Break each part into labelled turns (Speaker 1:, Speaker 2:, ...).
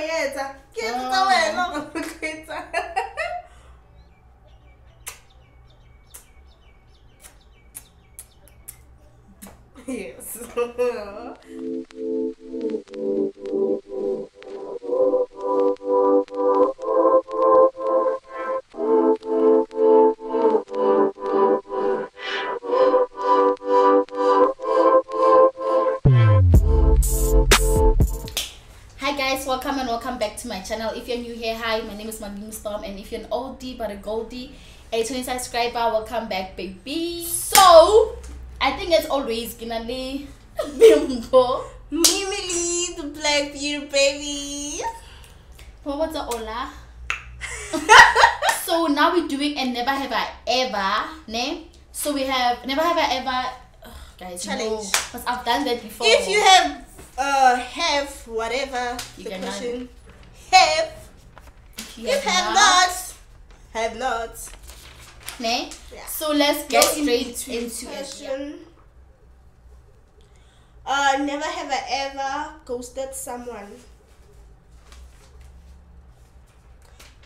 Speaker 1: Mayeta, que não tá ah. também não. Isso. Channel. If you're new here, hi, my name is Maledimo Storm, and if you're an oldie but a goldie, a 20 subscriber, welcome back, baby. So, I think it's always gonna be bimbo.
Speaker 2: Mimily, the black beauty baby.
Speaker 1: What was the Ola? so now we're doing a never have I ever, ne? So we have never have I ever, ugh, guys,
Speaker 2: Challenge.
Speaker 1: because I've done that before.
Speaker 2: If you have, uh, have whatever
Speaker 1: You
Speaker 2: the
Speaker 1: can
Speaker 2: question, have.
Speaker 1: if you
Speaker 2: If have not, have not.
Speaker 1: ne?
Speaker 2: Yeah.
Speaker 1: So let's get
Speaker 2: No
Speaker 1: straight
Speaker 2: between
Speaker 1: into it.
Speaker 2: question. Uh, never have I ever ghosted someone.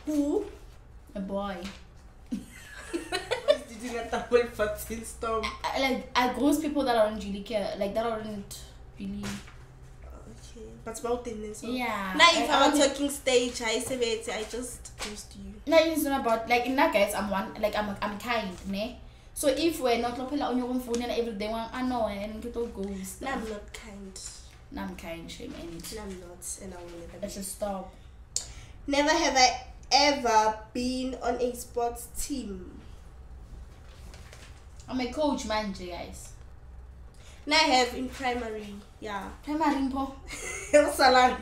Speaker 2: Who?
Speaker 1: A boy.
Speaker 2: Did you not double fucking storm?
Speaker 1: I, like I ghost people that aren't really care, like that aren't really.
Speaker 2: But about this. So.
Speaker 1: Yeah.
Speaker 2: Now, if I'm talking stage, I say it, I just ghost you.
Speaker 1: No, it's not about like in that case I'm one like I'm I'm kind, ne? So if we're not looking on your phone and every day one I know eh, and get all ghost.
Speaker 2: No, I'm not kind.
Speaker 1: No, I'm kind, shame and
Speaker 2: No, I'm not, and I will never
Speaker 1: let's just stop.
Speaker 2: Never have I ever been on a sports team.
Speaker 1: I'm a coach manager guys.
Speaker 2: Now I have in primary, yeah.
Speaker 1: Primary po.
Speaker 2: Salon,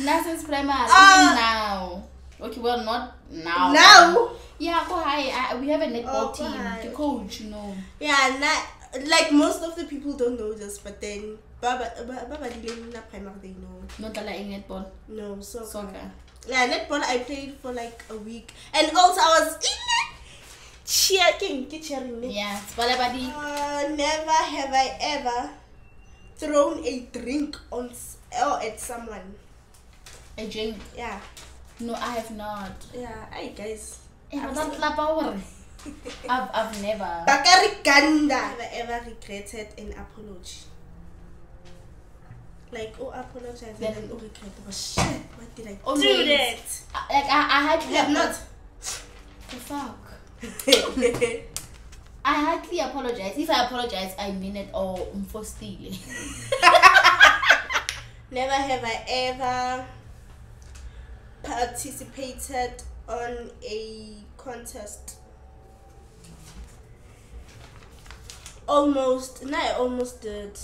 Speaker 1: Now since primary
Speaker 2: Ah.
Speaker 1: even now. Okay, well not now.
Speaker 2: Now,
Speaker 1: Yeah, go hi. I, we have a netball
Speaker 2: Oh,
Speaker 1: team.
Speaker 2: hi.
Speaker 1: The coach, you know.
Speaker 2: yeah, not like most of the people don't know this, but then Baba Baba Baba Dilena primary they know.
Speaker 1: Not like in netball.
Speaker 2: No, so
Speaker 1: Soccer.
Speaker 2: yeah, netball I played for like a week, and also I was in cheering, cheering.
Speaker 1: Yeah, it's Balabadi.
Speaker 2: Uh, never have I ever thrown a drink on or at someone.
Speaker 1: A drink.
Speaker 2: Yeah,
Speaker 1: No, I have not.
Speaker 2: yeah. Hi guys.
Speaker 1: Eh,
Speaker 2: I'm
Speaker 1: but that's
Speaker 2: so-
Speaker 1: la power. I've, I've never.
Speaker 2: Bakari Ganda. I ever regretted an apology? Like, oh, apologize
Speaker 1: Then-
Speaker 2: and then, oh, regret. But shit, what did I do
Speaker 1: Always.
Speaker 2: that?
Speaker 1: Like I, I had
Speaker 2: I have not.
Speaker 1: I hardly apologize. If I apologize, I mean it or umfostile.
Speaker 2: Never have I ever participated on a contest. Almost, no, I almost did.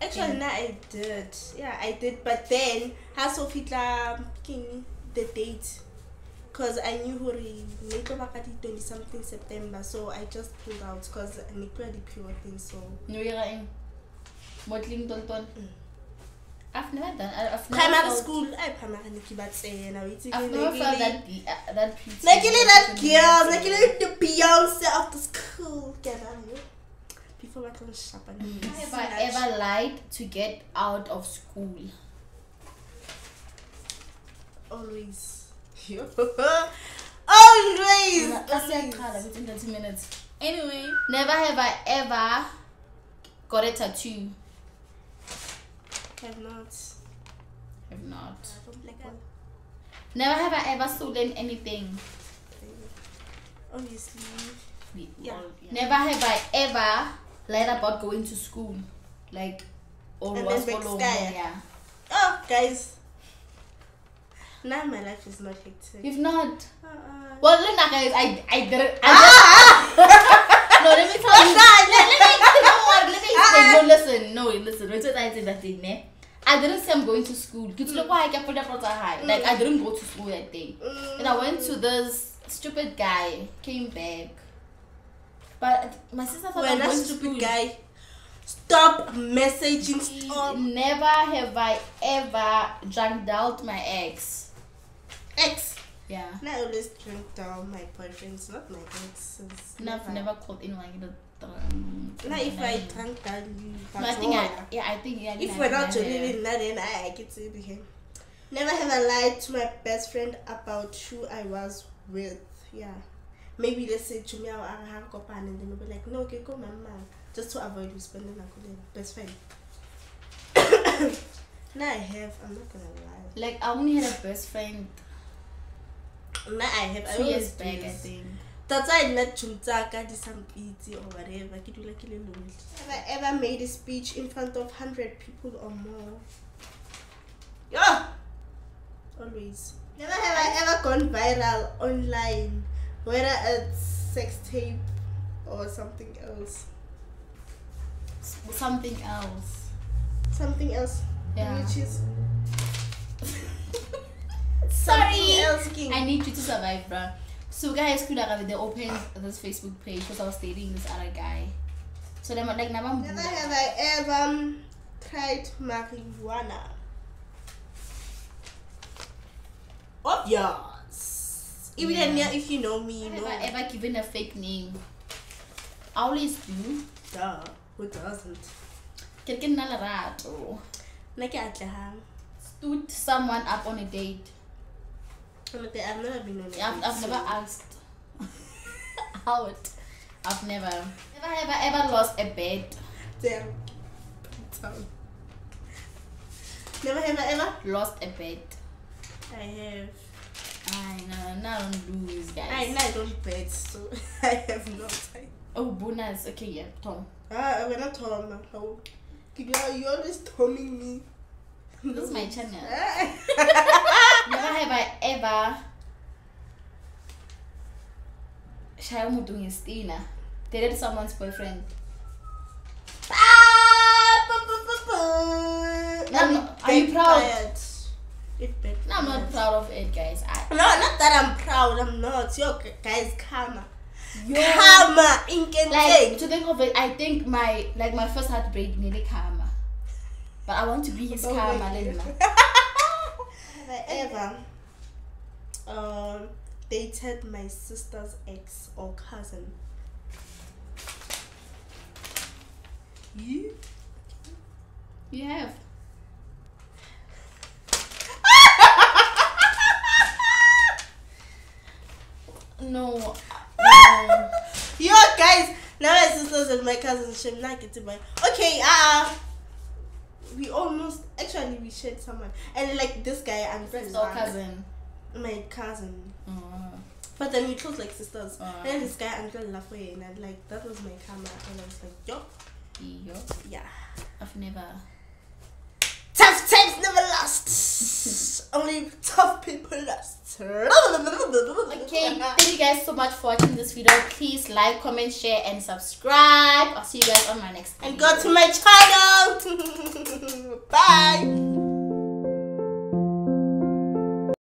Speaker 2: Actually, mm.
Speaker 1: Yeah.
Speaker 2: no, I did. Yeah, I did. But then, has Sofitla the date. Because I knew who Nito Bakati 20 something September. So I just pulled out because I need the pure thing. So,
Speaker 1: No, you're in modeling tonton.
Speaker 2: Mm.
Speaker 1: I've never done. I- I've never
Speaker 2: primary
Speaker 1: felt,
Speaker 2: school, I primary Nikibat now. It's
Speaker 1: I've never felt that the, uh, that
Speaker 2: you know that girl, like you know the Beyonce after school. Get out of. Before I can shop and
Speaker 1: Have I ever lied to get out of school?
Speaker 2: always. Always.
Speaker 1: Kasiyaqala
Speaker 2: always.
Speaker 1: within 30 minutes. Anyway, never have I ever got a tattoo.
Speaker 2: Have not.
Speaker 1: Have not.
Speaker 2: Like.
Speaker 1: Never have I ever stolen anything.
Speaker 2: Obviously.
Speaker 1: We
Speaker 2: Yeah.
Speaker 1: all- Never have I ever lied about going to school. Like, or
Speaker 2: And
Speaker 1: was all over. Yeah.
Speaker 2: Oh, guys. Now my life is not hectic.
Speaker 1: If not,
Speaker 2: Uh-uh.
Speaker 1: well, look, now, guys, I, I didn't. I
Speaker 2: Ah!
Speaker 1: no, let me tell you. Let, let me, let me explain.
Speaker 2: Ah!
Speaker 1: No, listen, no, listen. Wait till I say that thing, ne? I didn't say I'm going to school. Because look why I kept putting up high. Like, I didn't go to school that day.
Speaker 2: Mm.
Speaker 1: And I went to this stupid guy, came back. But my sister thought I
Speaker 2: When
Speaker 1: was
Speaker 2: that
Speaker 1: going to
Speaker 2: stupid
Speaker 1: school.
Speaker 2: guy stop messaging stop
Speaker 1: Never have I ever drunk down my ex.
Speaker 2: Ex.
Speaker 1: Yeah.
Speaker 2: And I always drink down my boyfriends, not my exes.
Speaker 1: And I've never called anyone like that. Um,
Speaker 2: Now if I drank down you,
Speaker 1: no, I think I, yeah, I think yeah,
Speaker 2: if we're not in that, then I, I get to be him. Never have I lied to my best friend about who I was with. Yeah. Maybe let's say to me, I'll have a and then they'll be like, no, okay, go, mama. Just to avoid you spending a good best friend. now I have, I'm not gonna lie.
Speaker 1: Like, I only had a best friend
Speaker 2: Now I have, I
Speaker 1: two years
Speaker 2: always
Speaker 1: back, I
Speaker 2: this.
Speaker 1: think.
Speaker 2: That's why I met Chumtaka, Disampiti, or whatever. Ke dula ke le lonely. Have I ever made a speech in front of 100 people or more? Yeah! Always. Never have I ever gone viral online, whether it's sex tape or something else.
Speaker 1: Something else.
Speaker 2: Something else.
Speaker 1: Yeah.
Speaker 2: Which is
Speaker 1: Sorry.
Speaker 2: Something else. King.
Speaker 1: I need you to survive, bro. So guys, Kudaka, they opened this Facebook page because I was dating this other guy. So them like now I'm
Speaker 2: Never have I ever tried marijuana. Obvious. Even
Speaker 1: Yeah.
Speaker 2: if you know me, you
Speaker 1: Have
Speaker 2: know.
Speaker 1: I ever given a fake name? I always do.
Speaker 2: Duh. Who doesn't?
Speaker 1: Ke ke nna lerato.
Speaker 2: Nna ke atlehang.
Speaker 1: Stood someone up on a date.
Speaker 2: I've never been on
Speaker 1: I've, I've never asked out. I've never. Never have I ever lost a bet.
Speaker 2: Damn. Tongue. Never have I ever?
Speaker 1: Lost a bet.
Speaker 2: I have.
Speaker 1: I no, now I don't lose, guys.
Speaker 2: I, I don't bet, so I have no time.
Speaker 1: Oh, bonus. Okay, yeah, Tom.
Speaker 2: Ah, we're not Tom. How? You're always Toming me.
Speaker 1: This is my channel. Never have I ever shaya umuntu ngestina dated someone's boyfriend
Speaker 2: Ah, bu- bu- bu- I'm
Speaker 1: are you proud? no i'm not proud of it guys I,
Speaker 2: No, not that I'm proud. I'm not. Yo, g- guys, karma.
Speaker 1: Yo.
Speaker 2: Karma.
Speaker 1: Like to think of it i think my like my first heartbreak nearly karma but i want to be his karma. Lena.
Speaker 2: Have I ever um, dated my sister's ex or cousin? You?
Speaker 1: you have no no
Speaker 2: Yo, guys, now my sisters and my cousins should not get to my. Okay, uh, we almost actually we shared someone, and like this guy and
Speaker 1: friend or cousin
Speaker 2: my cousin.
Speaker 1: oh.
Speaker 2: But then we close like sisters.
Speaker 1: Ah.
Speaker 2: And this guy Uncle Lafayette, and I'm like that was my camera and I was like, yo,
Speaker 1: Yo,
Speaker 2: yeah.
Speaker 1: i've never
Speaker 2: Tough times never last. Only tough people last.
Speaker 1: Okay, thank you guys so much for watching this video. Please like, comment, share, and subscribe. I'll see you guys on my next video.
Speaker 2: And go to my channel. Bye.